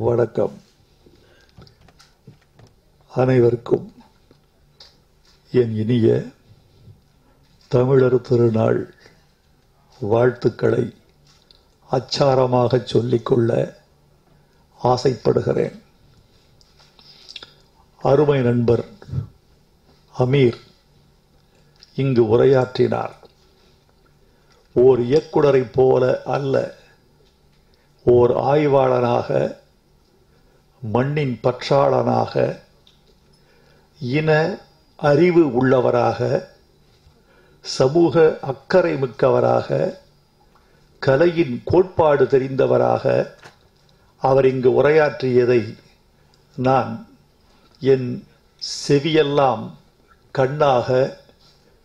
வணக்கம். அனைவருக்கும் என் இனிய தமிழர் திருநாள் வாழ்த்துக்களை அச்சாரமாக சொல்லிக்கொள்ள ஆசைப்படுகிறேன். அருமை நண்பர் அமீர் இங்கு உரையாற்றினார். ஓர் இயக்குனரைப் போல அல்ல ஓர் ஆய்வாளனாக மண்ணின் பற்றாளனாக இன அறிவு உள்ளவராக சமூக அக்கறை மிக்கவராக கலையின் கோட்பாடு தெரிந்தவராக அவர் இங்கு உரையாற்றியதை நான் என் செவியெல்லாம் கண்ணாக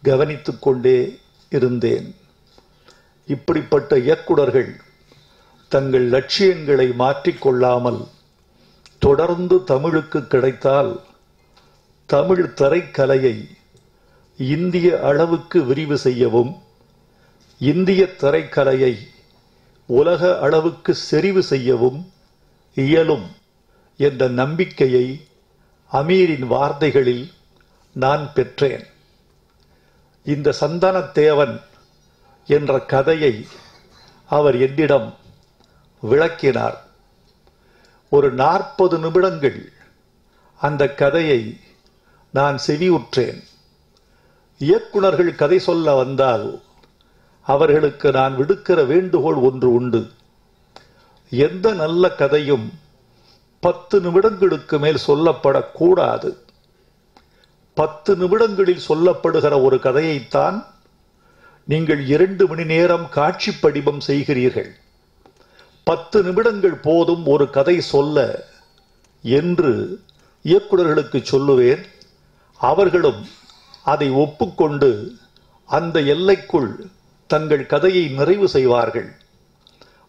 கவனித்து கொண்டே இருந்தேன். இப்படிப்பட்ட இயக்குனர்கள் தங்கள் லட்சியங்களை மாற்றிக்கொள்ளாமல் தொடர்ந்து தமிழுக்கு கிடைத்தால் தமிழ் திரைக்கலையை இந்திய அளவுக்கு விரிவு செய்யவும் இந்திய திரைக்கலையை உலக அளவுக்கு செறிவு செய்யவும் இயலும் என்ற நம்பிக்கையை அமீரின் வார்த்தைகளில் நான் பெற்றேன். இந்த சந்தனத்தேவன் என்ற கதையை அவர் என்னிடம் விளக்கினார். ஒரு நாற்பது நிமிடங்கள் அந்த கதையை நான் செவியுற்றேன். இயக்குனர்கள் கதை சொல்ல வந்தால் அவர்களுக்கு நான் விடுக்கிற வேண்டுகோள் ஒன்று உண்டு. எந்த நல்ல கதையும் பத்து நிமிடங்களுக்கு மேல் சொல்லப்படக்கூடாது. பத்து நிமிடங்களில் சொல்லப்படுகிற ஒரு கதையைத்தான் நீங்கள் இரண்டு மணி நேரம் காட்சி படிவம் செய்கிறீர்கள். பத்து நிமிடங்கள் போதும் ஒரு கதை சொல்ல என்று இயக்குநர்களுக்கு சொல்லுவேன். அவர்களும் அதை ஒப்புக்கொண்டு அந்த எல்லைக்குள் தங்கள் கதையை நிறைவு செய்வார்கள்.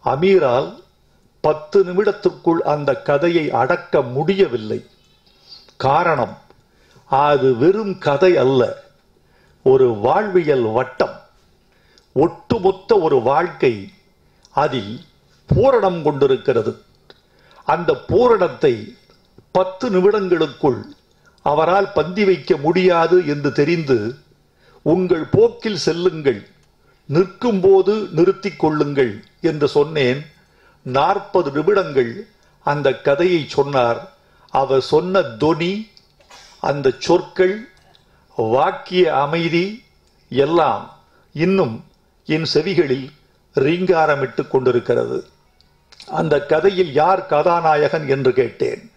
அமீரால் பத்து நிமிடத்திற்குள் அந்த கதையை அடக்க முடியவில்லை. காரணம் அது வெறும் கதை அல்ல. ஒரு வாழ்வியல் வட்டம். ஒட்டுமொத்த ஒரு வாழ்க்கை அதில் பூரணம் கொண்டிருக்கிறது. அந்த பூரணத்தை பத்து நிமிடங்களுக்குள் அவரால் பந்தி வைக்க முடியாது என்று தெரிந்து உங்கள் போக்கில் செல்லுங்கள் நிற்கும் போது கொள்ளுங்கள் என்று சொன்னேன். நாற்பது நிமிடங்கள் அந்த கதையை சொன்னார். அவர் சொன்ன தொனி அந்த சொற்கள் வாக்கிய அமைதி எல்லாம் இன்னும் என் செவிகளில் ரீங்காரமிட்டு கொண்டிருக்கிறது. அந்த கதையில் யார் கதாநாயகன் என்று கேட்டேன்.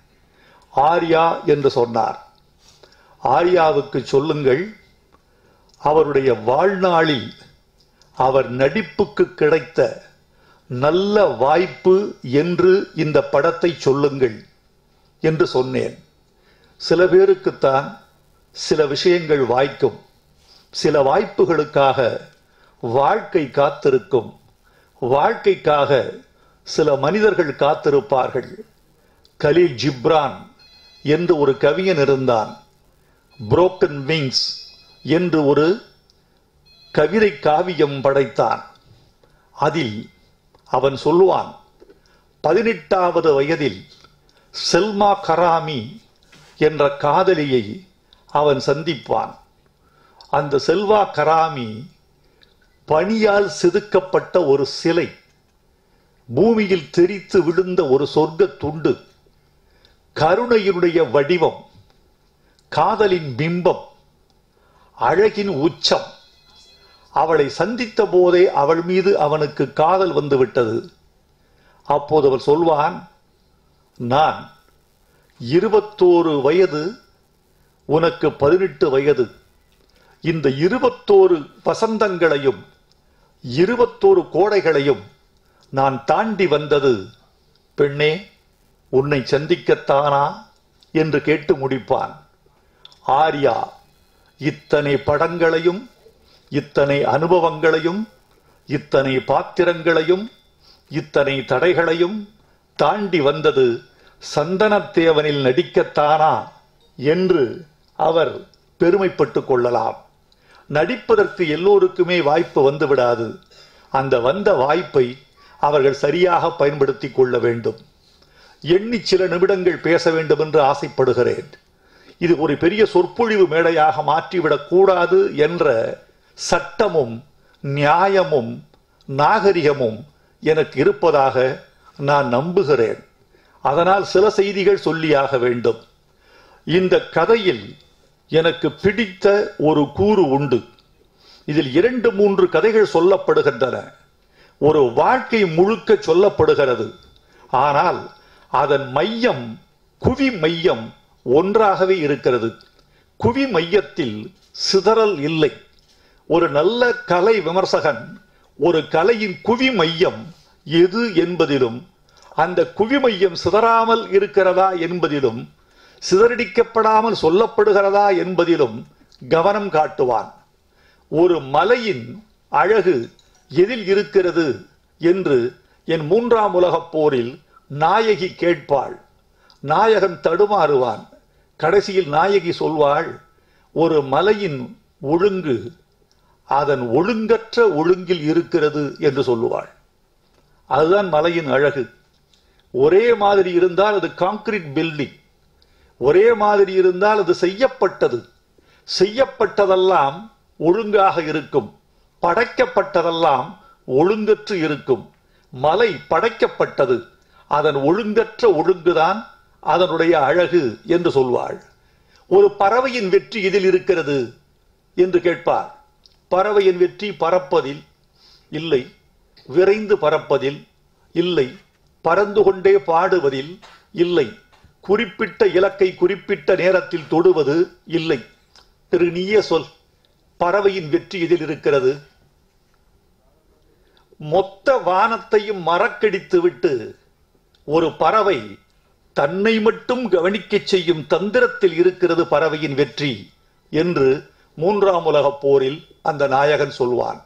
ஆர்யா என்று சொன்னார். ஆர்யாவுக்கு சொல்லுங்கள் அவருடைய வாழ்நாளில் அவர் நடிப்புக்கு கிடைத்த நல்ல வாய்ப்பு என்று இந்த படத்தை சொல்லுங்கள் என்று சொன்னேன். சில பேருக்குத்தான் சில விஷயங்கள் வாய்க்கும். சில வாய்ப்புகளுக்காக வாழ்க்கை காத்திருக்கும். வாழ்க்கைக்காக சில மனிதர்கள் காத்திருப்பார்கள். கலீல் ஜிப்ரான் என்று ஒரு கவிஞன் இருந்தான். புரோக்கன் விங்ஸ் என்று ஒரு கவிதை காவியம் படைத்தான். அதில் அவன் சொல்லுவான் பதினெட்டாவது வயதில் செல்மா கராமி என்ற காதலியை அவன் சந்திப்பான். அந்த செல்வா கராமி பனியால் செதுக்கப்பட்ட ஒரு சிலை பூமியில் தெரித்து விழுந்த ஒரு சொர்க்க துண்டு கருணையினுடைய வடிவம் காதலின் பிம்பம் அழகின் உச்சம். அவளை சந்தித்த போதே அவள் மீது அவனுக்கு காதல் வந்துவிட்டது அப்போது அவள் சொல்வான் நான் இருபத்தோரு வயது உனக்கு பதினெட்டு வயது. இந்த இருபத்தோரு வசந்தங்களையும் இருபத்தோரு கோடைகளையும் நான் தாண்டி வந்தது. பெண்ணே உன்னை சந்திக்கத்தானா? என்று கேட்டு முடிப்பான். ஆர்யா இத்தனை படங்களையும் இத்தனை அனுபவங்களையும் இத்தனை பாத்திரங்களையும் இத்தனை தடைகளையும் தாண்டி வந்தது சந்தனத்தேவனில் நடிக்கத்தானா? என்று அவர் பெருமைப்பட்டுக் கொள்ளலாம். நடிப்பதற்கு எல்லோருக்குமே வாய்ப்பு வந்துவிடாது. அந்த வந்த வாய்ப்பை அவர்கள் சரியாக பயன்படுத்திக் கொள்ள வேண்டும். எண்ணி சில நிமிடங்கள் பேச வேண்டும் என்று ஆசைப்படுகிறேன். இது ஒரு பெரிய சொற்பொழிவு மேடையாக மாற்றிவிடக் கூடாது என்ற சட்டமும் நியாயமும் நாகரிகமும் எனக்கு இருப்பதாக நான் நம்புகிறேன். அதனால் சில செய்திகள் சொல்லியாக வேண்டும். இந்த கதையில் எனக்கு பிடித்த ஒரு கூறு உண்டு. இதில் இரண்டு மூன்று கதைகள் சொல்லப்படுகின்றன. ஒரு வாழ்க்கை முழுக்க சொல்லப்படுகிறது. ஆனால் அதன் மையம் குவி மையம் ஒன்றாகவே இருக்கிறது. குவி மையத்தில் சிதறல் இல்லை. ஒரு நல்ல கலை விமர்சகன் ஒரு கலையின் குவி மையம் எது என்பதிலும் அந்த குவி மையம் சிதறாமல் இருக்கிறதா என்பதிலும் சிதறடிக்கப்படாமல் சொல்லப்படுகிறதா என்பதிலும் கவனம் காட்டுவான். ஒரு மலையின் அழகு எதில் இருக்கிறது என்று என் மூன்றாம் உலகப் போரில் நாயகி கேட்பாள். நாயகன் தடுமாறுவான். கடைசியில் நாயகி சொல்வாள் ஒரு மலையின் ஒழுங்கு அதன் ஒழுங்கற்ற ஒழுங்கில் இருக்கிறது என்று சொல்லுவாள். அதுதான் மலையின் அழகு. ஒரே மாதிரி இருந்தால் அது காங்கிரீட் பில்டிங் ஒரே மாதிரி இருந்தால் அது செய்யப்பட்டது. செய்யப்பட்டதெல்லாம் ஒழுங்காக இருக்கும். படைக்கப்பட்டதெல்லாம் ஒழுங்கற்று இருக்கும். மலை படைக்கப்பட்டது. அதன் ஒழுங்கற்ற ஒழுங்குதான் அதனுடைய அழகு என்று சொல்வாள். ஒரு பறவையின் வெற்றி இதில் இருக்கிறது என்று கேட்பார். பறவையின் வெற்றி பறப்பதில் இல்லை விரைந்து பறப்பதில் இல்லை பறந்து கொண்டே பாடுவதில் இல்லை குறிப்பிட்ட இலக்கை குறிப்பிட்ட நேரத்தில் தொடுவது இல்லை. திரு நீயே சொல். பறவையின் வெற்றி இதில் இருக்கிறது? மொத்த வானத்தையும் மறக்கடித்துவிட்டு ஒரு பறவை தன்னை மட்டும் கவனிக்கச் செய்யும் தந்திரத்தில் இருக்கிறது பறவையின் வெற்றி என்று மூன்றாம் உலகப் போரில் அந்த நாயகன் சொல்வான்.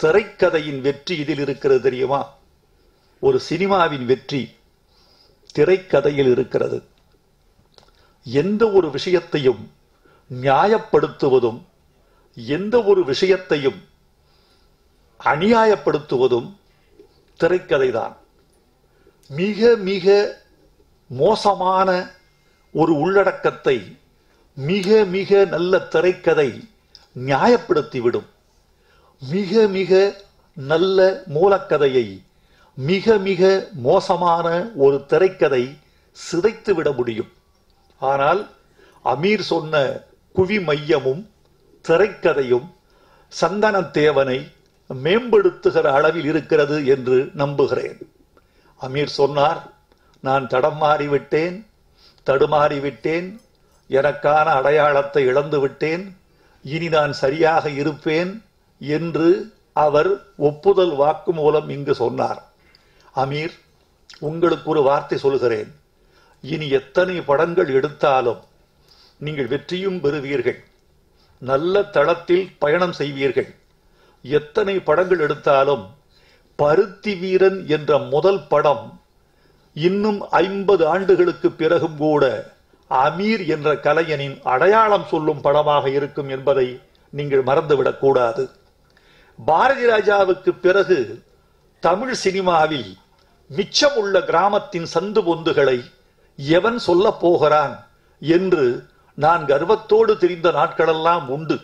திரைக்கதையின் வெற்றி இதில் இருக்கிறது தெரியுமா? ஒரு சினிமாவின் வெற்றி திரைக்கதையில் இருக்கிறது. எந்த ஒரு விஷயத்தையும் நியாயப்படுத்துவதும் எந்த ஒரு விஷயத்தையும் அநியாயப்படுத்துவதும் திரைக்கதைதான். மிக மிக மோசமான ஒரு உள்ளடக்கத்தை மிக மிக நல்ல திரைக்கதை நியாயப்படுத்திவிடும். மிக மிக நல்ல மூலக்கதையை மிக மிக மோசமான ஒரு திரைக்கதை சிதைத்து விட முடியும். ஆனால் அமீர் சொன்ன குவி மையமும் திரைக்கதையும் சந்தனத்தேவனை மேம்படுத்துகிற அளவில் இருக்கிறது என்று நம்புகிறேன். அமீர் சொன்னார் நான் தடம் மாறிவிட்டேன் தடுமாறிவிட்டேன் எனக்கான அடையாளத்தை இழந்துவிட்டேன் இனி நான் சரியாக இருப்பேன் என்று அவர் ஒப்புதல் வாக்கு மூலம் இங்கு சொன்னார். அமீர் உங்களுக்கு ஒரு வார்த்தை சொல்கிறேன் இனி எத்தனை படங்கள் எடுத்தாலும் நீங்கள் வெற்றியும் பெறுவீர்கள். நல்ல தளத்தில் பயணம் செய்வீர்கள். எத்தனை படங்கள் எடுத்தாலும் பருத்தி வீரன் என்ற முதல் படம் இன்னும் ஐம்பது ஆண்டுகளுக்கு பிறகும் கூட அமீர் என்ற கலைஞனின் அடையாளம் சொல்லும் படமாக இருக்கும் என்பதை நீங்கள் மறந்துவிடக்கூடாது பாரதி ராஜாவுக்கு பிறகு தமிழ் சினிமாவில் மிச்சமுள்ள கிராமத்தின் சந்து பொந்துகளை எவன் சொல்லப் போகிறான் என்று நான் கர்வத்தோடு தெரிந்த நாட்களெல்லாம் உண்டு.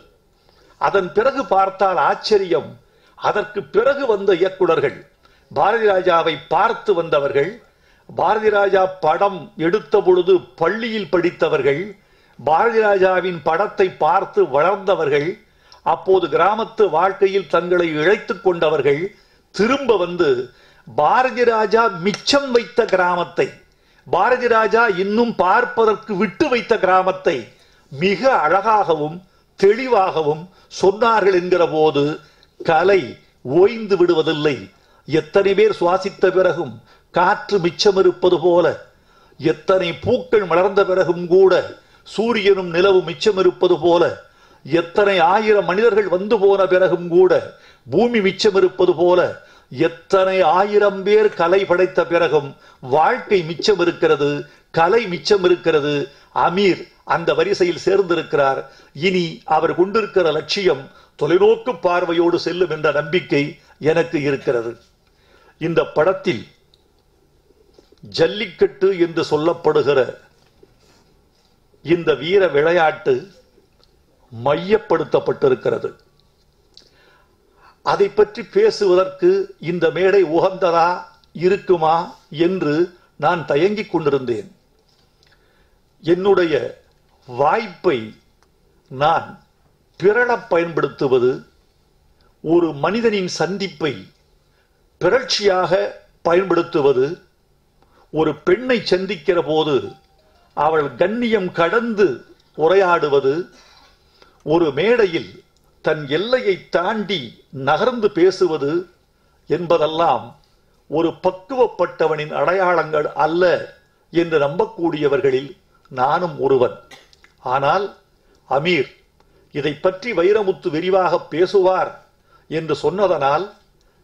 அதன் பிறகு பார்த்தால் ஆச்சரியம். அதற்கு பிறகு வந்த இயக்குனர்கள் பாரதி ராஜாவை பார்த்து வந்தவர்கள் பாரதி ராஜா படம் எடுத்த பொழுது பள்ளியில் படித்தவர்கள் பாரதி ராஜாவின் படத்தை பார்த்து வளர்ந்தவர்கள் அப்போது கிராமத்து வாழ்க்கையில் தங்களை இழைத்து கொண்டவர்கள் திரும்ப வந்து பாரதி ராஜா மிச்சம் வைத்த கிராமத்தை பாரதி ராஜா இன்னும் பார்ப்பதற்கு விட்டு வைத்த கிராமத்தை மிக அழகாகவும் தெளிவாகவும் சொன்னார்கள் என்கிற போது கலை ஓய்ந்து விடுவதில்லை. எத்தனை பேர் சுவாசித்த பிறகும் காற்று மிச்சம் இருப்பது போல. எத்தனை பூக்கள் மலர்ந்த பிறகும் கூட சூரியனும் நிலவும் மிச்சம் இருப்பது போல. எத்தனை ஆயிரம் மனிதர்கள் வந்து போன பிறகும் கூட பூமி மிச்சம் இருப்பது போல. எத்தனை ஆயிரம் பேர் கலை படைத்த பிறகும் வாழ்க்கை மிச்சம் இருக்கிறது கலை மிச்சம் இருக்கிறது. அமீர் அந்த வரிசையில் சேர்ந்திருக்கிறார். இனி அவர் கொண்டிருக்கிற லட்சியம் தொலைநோக்கு பார்வையோடு செல்லும் என்ற நம்பிக்கை எனக்கு இருக்கிறது. இந்த படத்தில் ஜல்லிக்கட்டு என்று சொல்லப்படுகிற இந்த வீர விளையாட்டு மையப்படுத்தப்பட்டிருக்கிறது. அதை பற்றி பேசுவதற்கு இந்த மேடை உகந்ததா இருக்குமா என்று நான் தயங்கிக் கொண்டிருந்தேன். என்னுடைய வாய்ப்பை நான் பிறழப் பயன்படுத்துவது ஒரு மனிதனின் சந்திப்பை பிறழ்ச்சியாக பயன்படுத்துவது ஒரு பெண்ணை சந்திக்கிற போது அவள் கண்ணியம் கடந்து உரையாடுவது ஒரு மேடையில் தன் எல்லையை தாண்டி நகர்ந்து பேசுவது என்பதெல்லாம் ஒரு பக்குவப்பட்டவனின் அடையாளங்கள் அல்ல என்று நம்பக்கூடியவர்களில் நானும் ஒருவன். ஆனால் அமீர் இதை பற்றி வைரமுத்து விரிவாக பேசுவார் என்று சொன்னதனால்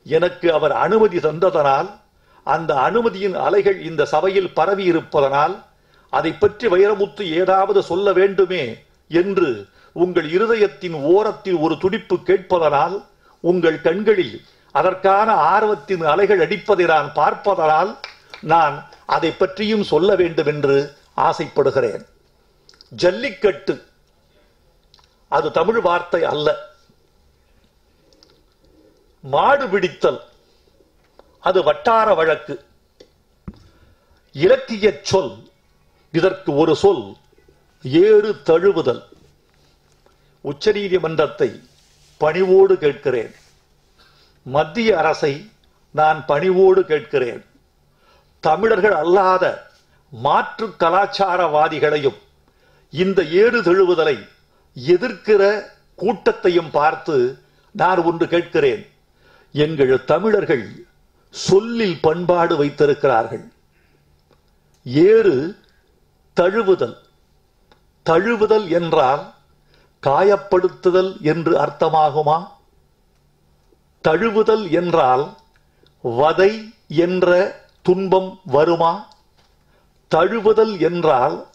எனக்கு அவர் அனுமதி தந்ததனால் அந்த அனுமதியின் அலைகள் இந்த சபையில் பரவி இருப்பதனால் அதை பற்றி வைரமுத்து ஏதாவது சொல்ல வேண்டுமே என்று உங்கள் இருதயத்தின் ஓரத்தில் ஒரு துடிப்பு கேட்பதனால் உங்கள் கண்களில் அதற்கான ஆர்வத்தின் அலைகள் அடிப்பதை நான் பார்ப்பதனால் நான் அதை பற்றியும் சொல்ல வேண்டும் என்று ஆசைப்படுகிறேன். ஜல்லிக்கட்டு அது தமிழ் வார்த்தை அல்ல. மாடு பிடித்தல் அது வட்டார வழக்கு. இலக்கிய சொல் இதற்கு ஒரு சொல் ஏறு தழுவுதல். உச்சநீதிமன்றத்தை பணிவோடு கேட்கிறேன். மத்திய அரசை நான் பணிவோடு கேட்கிறேன். தமிழர்கள் அல்லாத மாற்று கலாச்சாரவாதிகளையும் இந்த ஏறு தழுவுதலை எதிர்க்கிற கூட்டத்தையும் பார்த்து நான் ஒன்று கேட்கிறேன். எங்கள் தமிழர்கள் சொல்லில் பண்பாடு வைத்திருக்கிறார்கள். ஏறு தழுவுதல். தழுவுதல் என்றால் காயப்படுத்துதல் என்று அர்த்தமாகுமா? தழுவுதல் என்றால் வதை என்ற துன்பம் வருமா? தழுவுதல் என்றால்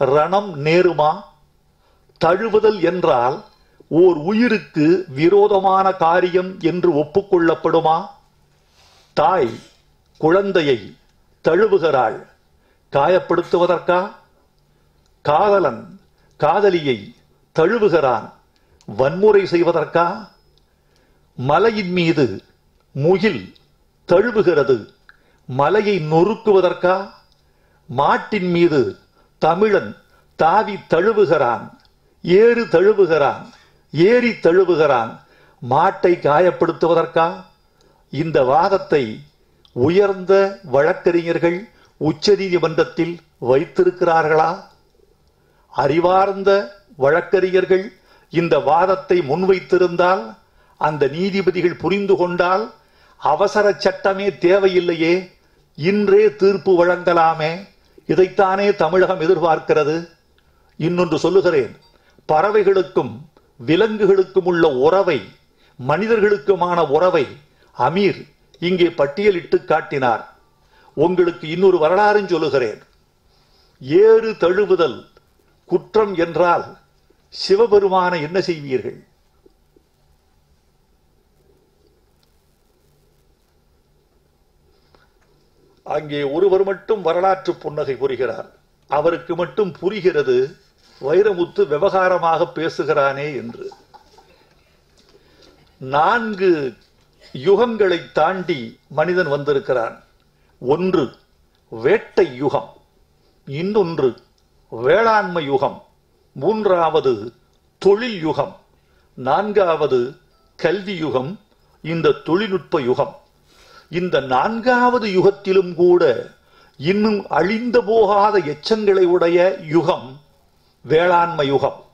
ரணம் நேருமா? தழுவுதல் என்றால் ஓர் உயிருக்கு விரோதமான காரியம் என்று ஒப்புக்கொள்ளப்படுமா? தாய் குழந்தையை தழுவுகிறாள் காயப்படுத்துவதற்கா? காதலன் காதலியை தழுவுகிறான். வன்முறை செய்வதற்கா? மலையின் மீது முகில் தழுவுகிறது. மலையை நொறுக்குவதற்கா? மாட்டின் மீது தமிழன் தாவி தழுவுகிறான். ஏறு தழுவுகிறான். ஏறி தழுவுகிறான். மாட்டை காயப்படுத்துவதற்கா? இந்த வாதத்தை உயர்ந்த வழக்கறிஞர்கள் உச்சநீதிமன்றத்தில் வைத்திருக்கிறார்களா? அறிவார்ந்த வழக்கறிஞர்கள் இந்த வாதத்தை முன்வைத்திருந்தால் அந்த நீதிபதிகள் புரிந்து கொண்டால் அவசர சட்டமே தேவையில்லையே இன்றே தீர்ப்பு வழங்கலாமே இதைத்தானே தமிழகம் எதிர்பார்க்கிறது. இன்னொன்று சொல்லுகிறேன் பறவைகளுக்கும் விலங்குகளுக்கும் உள்ள உறவை மனிதர்களுக்குமான உறவை அமீர் இங்கே பட்டியலிட்டு காட்டினார். உங்களுக்கு இன்னொரு வரலாறும் சொல்லுகிறேன். ஏறு தழுவுதல் குற்றம் என்றால் சிவபெருமான என்ன செய்வீர்கள்? அங்கே ஒருவர் மட்டும் வரலாற்று புன்னகை புரிகிறார். அவருக்கு மட்டும் புரிகிறது வைரமுத்து விவகாரமாக பேசுகிறானே என்று. நான்கு யுகங்களை தாண்டி மனிதன் வந்திருக்கிறான். ஒன்று வேட்டை யுகம். இன்னொன்று வேளாண்மை யுகம். மூன்றாவது தொழில் யுகம் நான்காவது கல்வி யுகம் இந்த தொழில்நுட்ப யுகம். இந்த நான்காவது யுகத்திலும் கூட இன்னும் அழிந்து போகாத எச்சங்களை உடைய யுகம் வேளாண்மை யுகம்.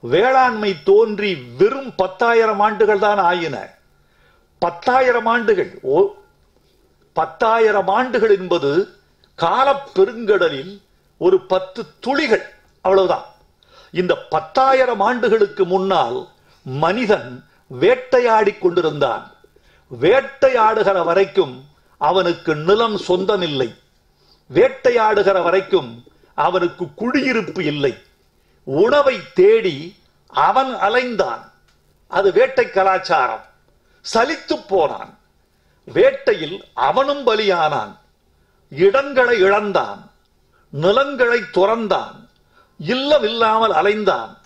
வேளாண்மை தோன்றி வெறும் பத்தாயிரம் ஆண்டுகள் தான் ஆயின. பத்தாயிரம் ஆண்டுகள் ஓ பத்தாயிரம் ஆண்டுகள் என்பது காலப்பெருங்கடலில் ஒரு பத்து துளிகள் அவ்வளவுதான். இந்த பத்தாயிரம் ஆண்டுகளுக்கு முன்னால் மனிதன் வேட்டையாடி கொண்டிருந்தான். வேட்டையாடுகிற வரைக்கும் அவனுக்கு நிலம் சொந்தமில்லை. வேட்டையாடுகிற வரைக்கும் அவனுக்கு குடியிருப்பு இல்லை. உணவை தேடி அவன் அலைந்தான். அது வேட்டை கலாச்சாரம். சலித்து போனான். வேட்டையில் அவனும் பலியானான். இடங்களை இழந்தான். நிலங்களை துறந்தான். இல்லமில்லாமல் அலைந்தான்.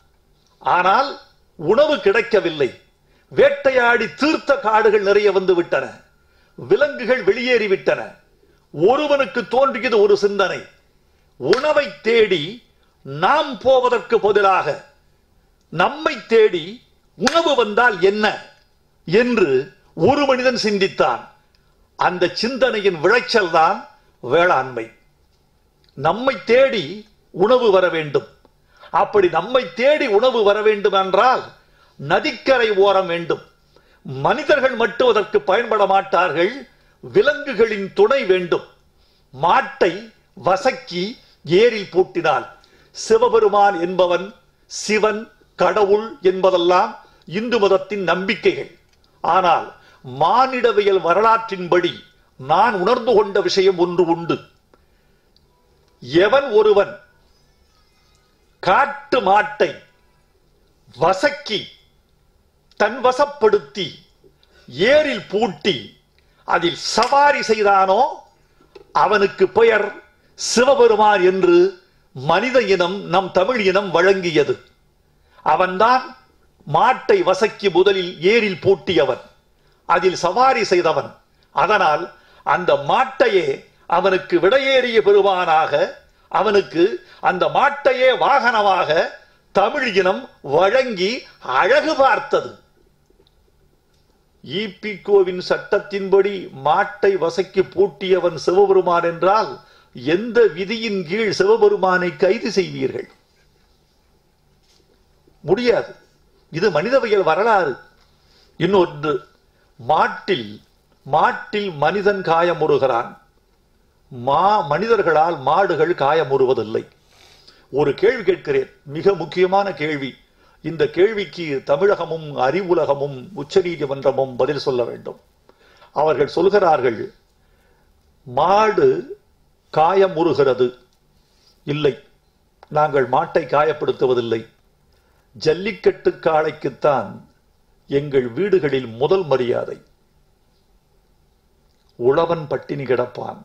ஆனால் உணவு கிடைக்கவில்லை. வேட்டையாடி தீர்த்த காடுகள் நிறைய வந்து விட்டன. விலங்குகள் வெளியேறிவிட்டன ஒருவனுக்கு தோன்றியது ஒரு சிந்தனை. உணவை தேடி நாம் போவதற்கு பதிலாக நம்மை தேடி உணவு வந்தால் என்ன என்று ஒரு மனிதன் சிந்தித்தான். அந்த சிந்தனையின் விளைச்சல் தான் வேளாண்மை. நம்மை தேடி உணவு வர வேண்டும். அப்படி நம்மை தேடி உணவு வர வேண்டும் என்றால் நதிக்கரை ஓரம் வேண்டும். மனிதர்கள் மட்டும் அதற்கு பயன்பட மாட்டார்கள். விலங்குகளின் துணை வேண்டும். மாட்டை வசக்கி ஏரில் பூட்டினாள் சிவபெருமான் என்பவன் சிவன் கடவுள் என்பதெல்லாம் இந்து மதத்தின் நம்பிக்கைகள். ஆனால் மானிடவியல் வரலாற்றின்படி நான் உணர்ந்து கொண்ட விஷயம் ஒன்று உண்டு. எவன் ஒருவன் காட்டு மாட்டை வசக்கி தன் வசப்படுத்தி ஏரில் பூட்டி அதில் சவாரி செய்தானோ அவனுக்கு பெயர் சிவபெருமான் என்று மனித இனம் நம் தமிழ் இனம் வழங்கியது. அவன்தான் மாட்டை வசக்கி முதலில் ஏரில் பூட்டியவன் அதில் சவாரி செய்தவன். அதனால் அந்த மாட்டையே அவனுக்கு விடையேறிய பெருமானாக அவனுக்கு அந்த மாட்டையே வாகனமாக தமிழ் இனம் வழங்கி அழகு பார்த்தது. ஈபிகோவின் சட்டத்தின்படி மாட்டை வசக்கி பூட்டியவன் சிவபெருமான் என்றால் எந்த விதியின் கீழ் சிவபெருமானை கைது செய்வீர்கள்? முடியாது. இது மனிதவியல் வரலாறு. இன்னொன்று மாட்டில் மாட்டில் மனிதன் காயமுறுகிறான். மா மனிதர்களால் மாடுகள் காயமுறுவதில்லை. ஒரு கேள்வி கேட்கிறேன். மிக முக்கியமான கேள்வி. இந்த கேள்விக்கு தமிழகமும் அறிவுலகமும் உச்சநீதிமன்றமும் பதில் சொல்ல வேண்டும். அவர்கள் சொல்கிறார்கள் மாடு காயமுறுகிறது. இல்லை. நாங்கள் மாட்டை காயப்படுத்துவதில்லை. ஜல்லிக்கட்டு காளைக்குத்தான் எங்கள் வீடுகளில் முதல் மரியாதை. உழவன் பட்டினி கிடப்பான்.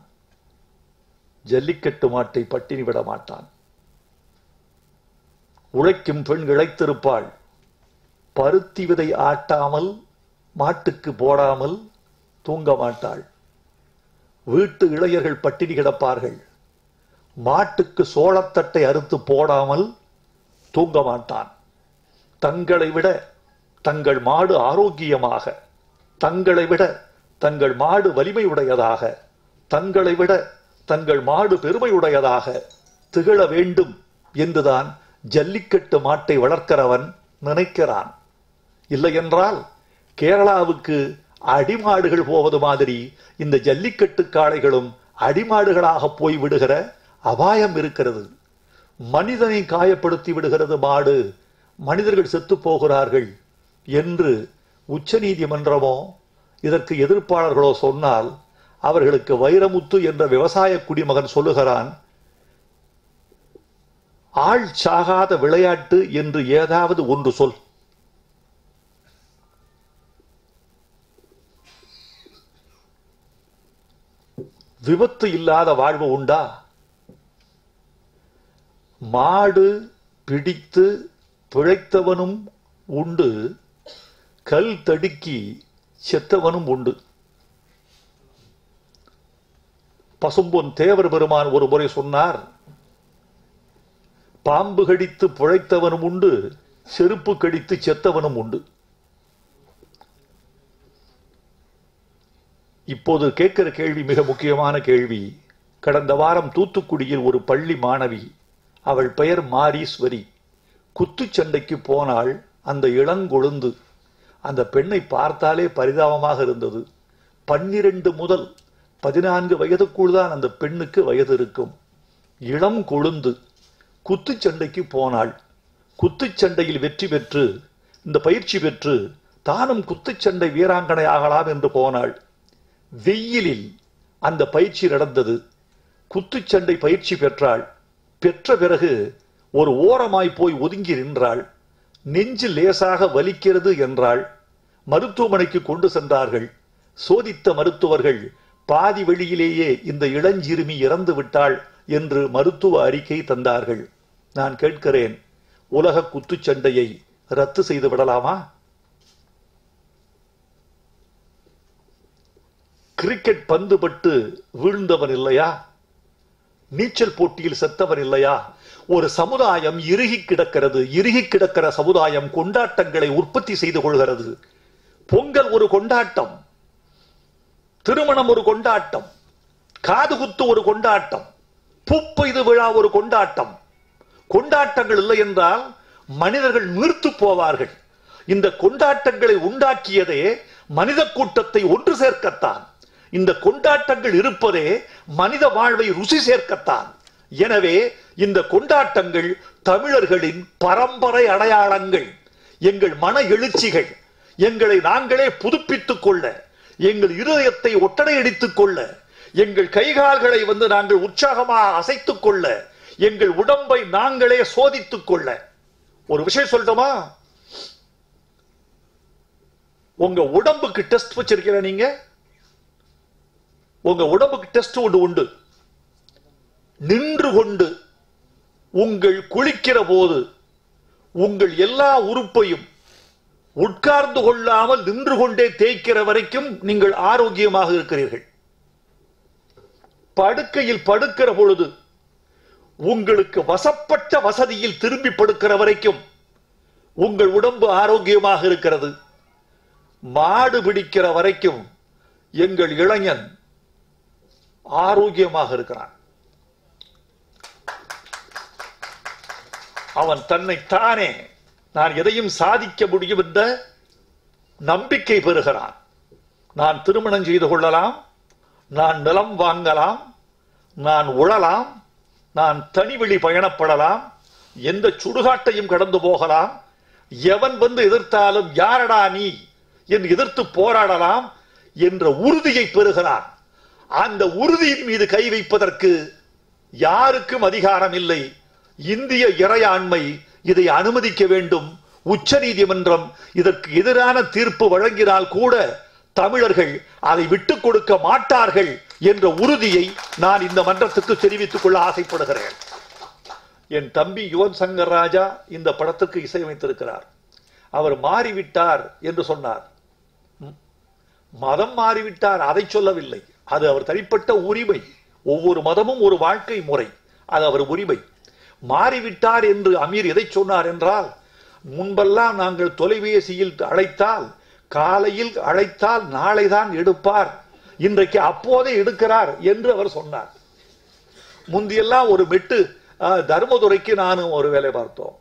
ஜல்லிக்கட்டு மாட்டை பட்டினி விட மாட்டான். உழைக்கும் பெண் இழைத்திருப்பாள். பருத்தி விதை ஆட்டாமல் மாட்டுக்கு போடாமல் தூங்க மாட்டாள். வீட்டு இளையர்கள் பட்டினி கிடப்பார்கள். மாட்டுக்கு சோளத்தட்டை அறுத்து போடாமல் தூங்க மாட்டான். தங்களை விட தங்கள் மாடு ஆரோக்கியமாக தங்களை விட தங்கள் மாடு வலிமையுடையதாக தங்களை விட தங்கள் மாடு பெருமையுடையதாக திகழ வேண்டும் என்றுதான் ஜல்லிக்கட்டு மாட்டை வளர்க்கிறவன் நினைக்கிறான். இல்லையென்றால் கேரளாவுக்கு அடிமாடுகள் போவது மாதிரி இந்த ஜல்லிக்கட்டு காளைகளும் அடிமாடுகளாக போய் விடுகிற அபாயம் இருக்கிறது. மனிதனை காயப்படுத்தி விடுகிறது மாடு மனிதர்கள் செத்து போகிறார்கள் என்று உச்சநீதிமன்றமோ இதற்கு எதிர்ப்பாளர்களோ சொன்னால் அவர்களுக்கு வைரமுத்து என்ற விவசாய குடிமகன் சொல்லுகிறான் ஆள் சாகாத விளையாட்டு என்று ஏதாவது ஒன்று சொல். விபத்து இல்லாத வாழ்வு உண்டா? மாடு பிடித்து பிழைத்தவனும் உண்டு கல் தடுக்கி செத்தவனும் உண்டு. பசும்பொன் தேவர் பெருமான் ஒரு முறை சொன்னார் பாம்பு கடித்து பிழைத்தவனும் உண்டு செருப்பு கடித்து செத்தவனும் உண்டு. இப்போது கேட்கிற கேள்வி மிக முக்கியமான கேள்வி. கடந்த வாரம் தூத்துக்குடியில் ஒரு பள்ளி மாணவி அவள் பெயர் மாரீஸ்வரி குத்துச்சண்டைக்கு போனால் அந்த இளங்கொழுந்து அந்த பெண்ணை பார்த்தாலே பரிதாபமாக இருந்தது. பன்னிரண்டு முதல் பதினான்கு வயதுக்குள் தான் அந்த பெண்ணுக்கு வயது இருக்கும். இளம் கொழுந்து குத்துச்சண்டைக்கு போனாள். குத்துச்சண்டையில் வெற்றி பெற்று இந்த பயிற்சி பெற்று தானும் குத்துச்சண்டை வீராங்கனை ஆகலாம் என்று போனாள். வெயிலில் அந்த பயிற்சி நடந்தது. குத்துச்சண்டை பயிற்சி பெற்றாள். பெற்ற பிறகு ஒரு ஓரமாய் போய் ஒதுங்கி நின்றாள். நெஞ்சு லேசாக வலிக்கிறது என்றாள். மருத்துவமனைக்கு கொண்டு சென்றார்கள். சோதித்த மருத்துவர்கள் பாதி வெளியிலேயே இந்த இளஞ்சிறுமி இறந்து விட்டாள் என்று மருத்துவ அறிக்கை தந்தார்கள். நான் கேட்கிறேன் உலக குத்துச்சண்டையை ரத்து செய்து விடலாமா? கிரிக்கெட் பந்து பட்டு வீழ்ந்தவன் இல்லையா? நீச்சல் போட்டியில் செத்தவன் இல்லையா? ஒரு சமுதாயம் இறுகி கிடக்கிறது இறுகி கிடக்கிற சமுதாயம் கொண்டாட்டங்களை உற்பத்தி செய்து கொள்கிறது. பொங்கல் ஒரு கொண்டாட்டம். திருமணம் ஒரு கொண்டாட்டம் காதுகுத்து ஒரு கொண்டாட்டம் பூப்பெய்து விழா ஒரு கொண்டாட்டம். கொண்டாட்டங்கள் இல்லை என்றால் மனிதர்கள் நிறுத்து போவார்கள். இந்த கொண்டாட்டங்களை உண்டாக்கியதே மனித கூட்டத்தை ஒன்று சேர்க்கத்தான். இந்த கொண்டாட்டங்கள் இருப்பதே மனித வாழ்வை ருசி சேர்க்கத்தான். எனவே இந்த கொண்டாட்டங்கள் தமிழர்களின் பரம்பரை அடையாளங்கள். எங்கள் மன எழுச்சிகள் எங்களை நாங்களே புதுப்பித்துக் கொள்ள எங்கள் இருதயத்தை ஒட்டடையடித்துக் கொள்ள எங்கள் கைகால்களை வந்து நாங்கள் உற்சாகமாக அசைத்துக் கொள்ள எங்கள் உடம்பை நாங்களே சோதித்துக் கொள்ள. ஒரு விஷயம் சொல்லட்டுமா? உங்க உடம்புக்கு டெஸ்ட் வச்சிருக்கிற நீங்க? உங்க உடம்புக்கு டெஸ்ட் ஒன்று உண்டு. நின்று கொண்டு உங்கள் குளிக்கிற போது உங்கள் எல்லா உறுப்பையும் உட்கார்ந்து கொள்ளாமல் நின்று கொண்டே தேய்க்கிற வரைக்கும் நீங்கள் ஆரோக்கியமாக இருக்கிறீர்கள். படுக்கையில் படுக்கிற பொழுது உங்களுக்கு வசப்பட்ட வசதியில் திரும்பி படுக்கிற வரைக்கும் உங்கள் உடம்பு ஆரோக்கியமாக இருக்கிறது. மாடு பிடிக்கிற வரைக்கும் எங்கள் இளைஞன் ஆரோக்கியமாக இருக்கிறான். அவன் தன்னை தானே நான் எதையும் சாதிக்க முடியும் என்ற நம்பிக்கை பெறுகிறான். நான் திருமணம் செய்து கொள்ளலாம் நான் நிலம் வாங்கலாம் நான் உழலாம் நான் தனிவெளி பயணப்படலாம் எந்த சுடுகாட்டையும் கடந்து போகலாம் எவன் வந்து எதிர்த்தாலும் யாரடா நீ என்று எதிர்த்து போராடலாம் என்ற உறுதியை பெறுகிறான். அந்த உறுதியின் மீது கை வைப்பதற்கு யாருக்கும் அதிகாரம் இல்லை. இந்திய இறையாண்மை இதை அனுமதிக்க வேண்டும். உச்ச நீதிமன்றம் இதற்கு எதிரான தீர்ப்பு வழங்கினால் கூட தமிழர்கள் அதை விட்டுக் கொடுக்க மாட்டார்கள் என்ற உறுதியை நான் இந்த மன்றத்துக்கு தெரிவித்துக் கொள்ள ஆசைப்படுகிறேன். என் தம்பி யுவன் சங்கர் ராஜா இந்த படத்துக்கு இசையமைத்திருக்கிறார். அவர் மாறிவிட்டார் என்று சொன்னார். ம். மதம் மாறிவிட்டார் அதை சொல்லவில்லை. அது அவர் தனிப்பட்ட உரிமை. ஒவ்வொரு மதமும் ஒரு வாழ்க்கை முறை. அது அவர் உரிமை. மாறிவிட்டார் என்று அமீர் எதை சொன்னார் என்றால் முன்பெல்லாம் நாங்கள் தொலைபேசியில் அழைத்தால் காலையில் அழைத்தால் நாளைதான் எடுப்பார் இன்றைக்கு அப்போதே எடுக்கிறார் என்று அவர் சொன்னார். முந்தியெல்லாம் ஒரு மெட்டு தருமதுரைக்கு தர்மதுரைக்கு நானும் ஒரு வேலை பார்த்தோம்.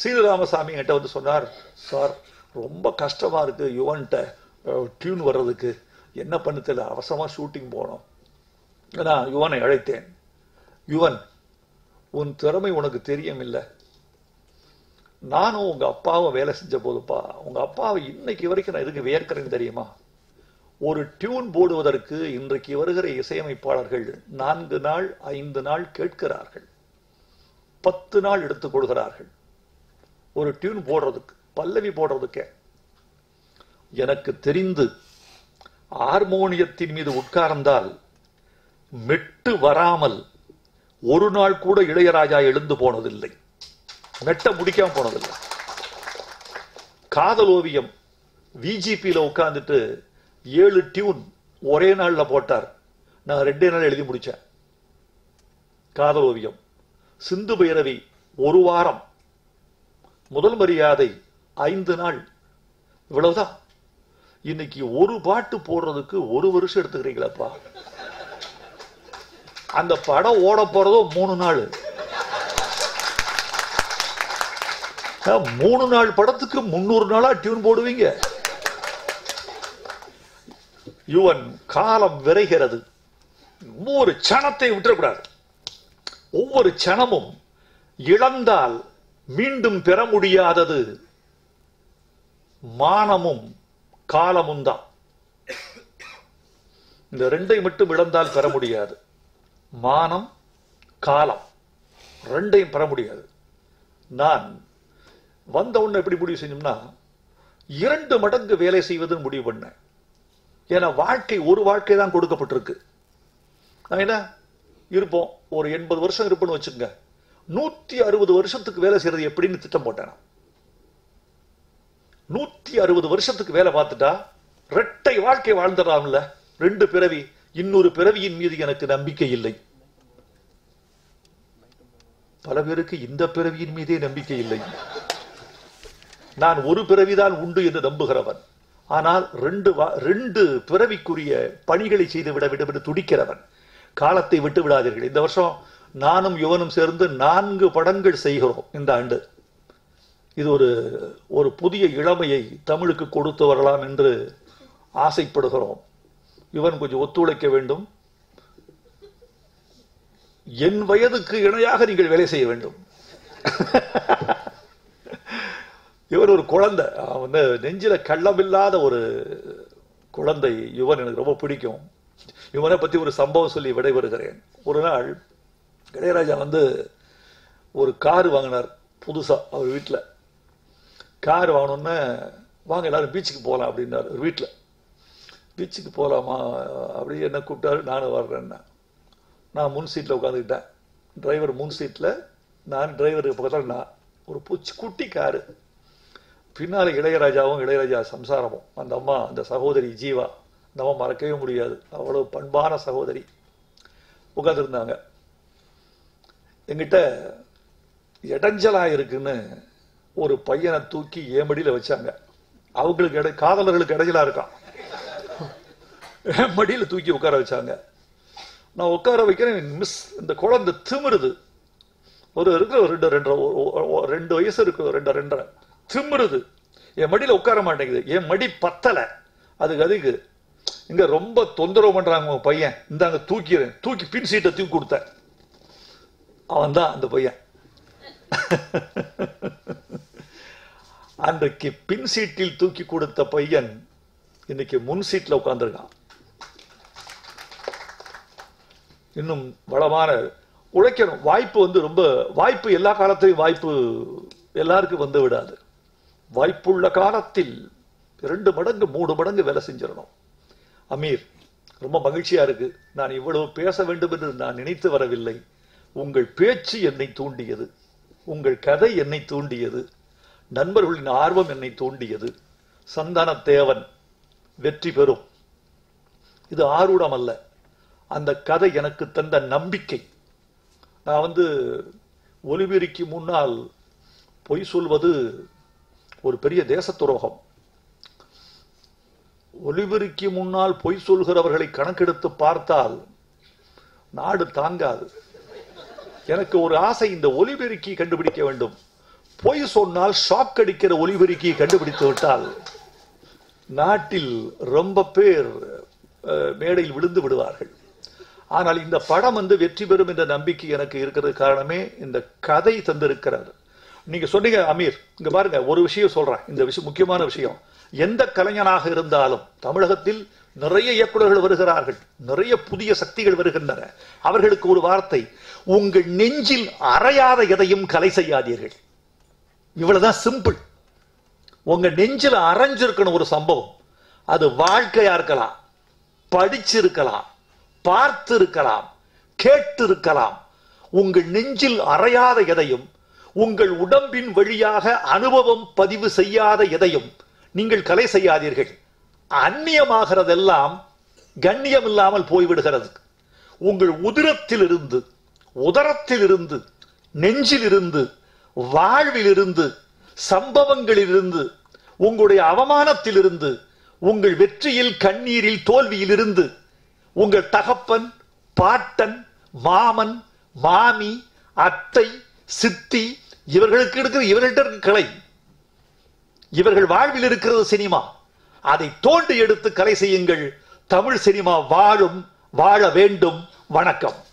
சீனிராமசாமி கிட்ட வந்து சொன்னார் சார் ரொம்ப கஷ்டமா இருக்கு யுவன்கிட்ட டியூன் வர்றதுக்கு. என்ன பண்ண தெரியல அவசரமா ஷூட்டிங் போனோம் நான் யுவனை அழைத்தேன். யுவன் உன் திறமை உனக்கு தெரியும் இல்லை நானும் உங்கள் அப்பாவும் வேலை செஞ்ச போதுப்பா. உங்கள் அப்பாவை இன்னைக்கு வரைக்கும் நான் எதுக்கு வியர்க்கிறேன்னு தெரியுமா? ஒரு டியூன் போடுவதற்கு இன்றைக்கு வருகிற இசையமைப்பாளர்கள் நான்கு நாள் ஐந்து நாள் கேட்கிறார்கள். பத்து நாள் எடுத்துக் கொள்கிறார்கள். ஒரு டியூன் போடுறதுக்கு பல்லவி போடுறதுக்கே. எனக்கு தெரிந்து ஹார்மோனியத்தின் மீது உட்கார்ந்தால் மெட்டு வராமல் ஒரு நாள் கூட இளையராஜா எழுந்து போனதில்லை. நெட்ட முடிக்காம போனதில்லை. காதல் ஓவியம் விஜிபியில் உட்கார்ந்துட்டு ஏழு டியூன் ஒரே நாள்ல போட்டார். நான் ரெண்டே நாள் எழுதி முடிச்சேன். காதல் ஓவியம். சிந்து பைரவி ஒரு வாரம். முதல் மரியாதை ஐந்து நாள். இவ்வளவுதான். இன்னைக்கு ஒரு பாட்டு போடுறதுக்கு ஒரு வருஷம் எடுத்துக்கிறீங்களப்பா? அந்த படம் ஓட போறதோ மூணு நாள். மூணு நாள் படத்துக்கு முன்னூறு நாளா டியூன் போடுவீங்க. யுவன் காலம் விரைகிறது. ஒவ்வொரு சனத்தை விட்டுறக்கூடாது. ஒவ்வொரு சனமும் இழந்தால் மீண்டும் பெற முடியாதது. மானமும் காலமும் தான். இந்த ரெண்டை மட்டும் இழந்தால் பெற முடியாது. மானம் காலம். ரெண்டையும் பெற முடியாது. நான் வந்த உடனே எப்படி முடிவு செஞ்சோம்னா இரண்டு மடங்கு வேலை செய்வதுன்னு முடிவு பண்ணேன் ஏன்னா வாழ்க்கை ஒரு வாழ்க்கை தான் கொடுக்கப்பட்டிருக்கு. என்ன? இருப்போம். ஒரு எண்பது வருஷம் இருப்போம்னு வச்சுக்கோங்க. நூற்றி அறுபது வருஷத்துக்கு வேலை செய்யறது எப்படின்னு திட்டம் போட்டேன் நூற்றி அறுபது வருஷத்துக்கு வேலை பார்த்துட்டா ரெட்டை வாழ்க்கை வாழ்ந்துடலாம்ல. ரெண்டு பிறவி இன்னொரு பிறவியின் மீது எனக்கு நம்பிக்கை இல்லை. பல பேருக்கு இந்த பிறவியின் மீதே நம்பிக்கை இல்லை. நான் ஒரு பிறவிதான் உண்டு என்று நம்புகிறவன். ஆனால் ரெண்டு வா- ரெண்டு பிறவிக்குரிய பணிகளை செய்து விட வேண்டும் என்று துடிக்கிறவன். காலத்தை விட்டு விடாதீர்கள். இந்த வருஷம் நானும் யுவனும் சேர்ந்து நான்கு படங்கள் செய்கிறோம் இந்த ஆண்டு. இது ஒரு ஒரு புதிய இளமையை தமிழுக்கு கொடுத்து வரலாம் என்று ஆசைப்படுகிறோம். இவன் கொஞ்சம் ஒத்துழைக்க வேண்டும். என் வயதுக்கு இணையாக நீங்கள் வேலை செய்ய வேண்டும். இவர் ஒரு குழந்தை. அவன் வந்து நெஞ்சில கள்ளமில்லாத ஒரு குழந்தை. இவன் எனக்கு ரொம்ப பிடிக்கும். இவனை பத்தி ஒரு சம்பவம் சொல்லி விடைபெறுகிறேன். ஒரு நாள் இளையராஜா வந்து ஒரு கார் வாங்கினார் புதுசா அவர் வீட்டில் கார் வாங்கினோன்னே வாங்க எல்லாரும் பீச்சுக்கு போகலாம் அப்படின்னாரு வீட்டில் பீச்சுக்கு போகலாமா அப்படி என்ன கூப்பிட்டாரு நானும் வர்றேன்னா நான் முன் சீட்டில் உட்காந்துக்கிட்டேன் டிரைவர் முன் சீட்டில் நான் டிரைவருக்கு பக்கத்தில் நான். ஒரு பூச்சி குட்டி காரு. பின்னால் இளையராஜாவும் இளையராஜா சம்சாரமும். அந்த அம்மா அந்த சகோதரி ஜீவா. அந்த அம்மா மறக்கவே முடியாது. அவ்வளோ பண்பான சகோதரி. உட்காந்துருந்தாங்க எங்கிட்ட இடைஞ்சலாக இருக்குன்னு ஒரு பையனை தூக்கி ஏமடியில் வச்சாங்க. அவங்களுக்கு இடை காதலர்களுக்கு இடைஞ்சலாக இருக்கான். என் தூக்கி உட்கார வச்சாங்க. நான் உட்கார வைக்கிறேன் மிஸ் இந்த குழந்தை திமிருது. ஒரு இருக்கிற ரெண்டு ரெண்டரை ரெண்டு வயசு இருக்கு ரெண்டு ரெண்டரை திமிருது. என் மடியில் உட்கார மாட்டேங்குது. என் மடி பத்தல. அதுக்கு அதுக்கு இங்கே ரொம்ப தொந்தரவு பண்ணுறாங்க உங்கள் பையன். இந்தாங்க தூக்கிறேன். தூக்கி பின் சீட்டை தூக்கி கொடுத்தேன். அவன் தான் அந்த பையன். அன்றைக்கு பின் சீட்டில் தூக்கி கொடுத்த பையன் இன்னைக்கு முன் சீட்டில் உட்காந்துருக்கான் இன்னும் வளமான உழைக்கணும். வாய்ப்பு வந்து ரொம்ப வாய்ப்பு எல்லா காலத்திலையும் வாய்ப்பு எல்லாருக்கும் வந்து விடாது. வாய்ப்புள்ள காலத்தில் ரெண்டு மடங்கு மூணு மடங்கு வேலை செஞ்சிடணும். அமீர் ரொம்ப மகிழ்ச்சியா இருக்கு. நான் இவ்வளவு பேச வேண்டும் என்று நான் நினைத்து வரவில்லை. உங்கள் பேச்சு என்னை தூண்டியது. உங்கள் கதை என்னை தூண்டியது. நண்பர்களின் ஆர்வம் என்னை தூண்டியது. சந்தான தேவன் வெற்றி பெறும். இது ஆரூடம் அல்ல. அந்த கதை எனக்கு தந்த நம்பிக்கை. நான் வந்து ஒலிபெருக்கி முன்னால் பொய் சொல்வது ஒரு பெரிய தேச துரோகம் ஒலிபெருக்கி முன்னால் பொய் சொல்கிறவர்களை கணக்கெடுத்து பார்த்தால் நாடு தாங்காது. எனக்கு ஒரு ஆசை இந்த ஒலிபெருக்கி கண்டுபிடிக்க வேண்டும். பொய் சொன்னால் ஷாக் அடிக்கிற ஒலிபெருக்கியை கண்டுபிடித்து விட்டால் நாட்டில் ரொம்ப பேர் மேடையில் விழுந்து விடுவார்கள். ஆனால் இந்த படம் வந்து வெற்றி பெறும் என்ற நம்பிக்கை எனக்கு இருக்கிறது காரணமே இந்த கதை தந்திருக்கிறார் நீங்க சொன்னீங்க அமீர் இங்க பாருங்க ஒரு விஷயம் சொல்றேன். இந்த விஷயம் முக்கியமான விஷயம். எந்த கலைஞனாக இருந்தாலும் தமிழகத்தில் நிறைய இயக்குநர்கள் வருகிறார்கள். நிறைய புதிய சக்திகள் வருகின்றன. அவர்களுக்கு ஒரு வார்த்தை உங்கள் நெஞ்சில் அறையாத எதையும் கலை செய்யாதீர்கள். இவ்வளவுதான் சிம்பிள். உங்க நெஞ்சில் அரைஞ்சிருக்கணும் ஒரு சம்பவம். அது வாழ்க்கையா இருக்கலாம் படிச்சிருக்கலாம் பார்த்து இருக்கலாம் கேட்டு இருக்கலாம் உங்கள் நெஞ்சில் அறையாத எதையும் உங்கள் உடம்பின் வழியாக அனுபவம் பதிவு செய்யாத எதையும் நீங்கள் கலை செய்யாதீர்கள். அந்நியமாகிறதெல்லாம் கண்ணியம் இல்லாமல் போய்விடுகிறது. உங்கள் உதிரத்திலிருந்து உதரத்திலிருந்து நெஞ்சிலிருந்து வாழ்விலிருந்து சம்பவங்களிலிருந்து உங்களுடைய அவமானத்திலிருந்து உங்கள் வெற்றியில் கண்ணீரில் தோல்வியிலிருந்து உங்கள் தகப்பன் பாட்டன் மாமன் மாமி அத்தை சித்தி இவர்களுக்கு இருக்கிற இவர்கள்ட்ட இருக்கு கலை இவர்கள் வாழ்வில் இருக்கிறது சினிமா. அதை தோண்டி எடுத்து கலை செய்யுங்கள். தமிழ் சினிமா வாழும் வாழ வேண்டும். வணக்கம்.